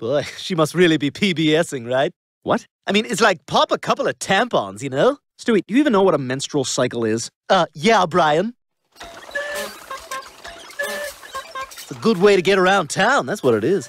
Boy, she must really be PMSing, right? What? I mean, it's like pop a couple of tampons, you know? Stewie, do you even know what a menstrual cycle is? Uh, yeah, Brian. It's a good way to get around town, that's what it is.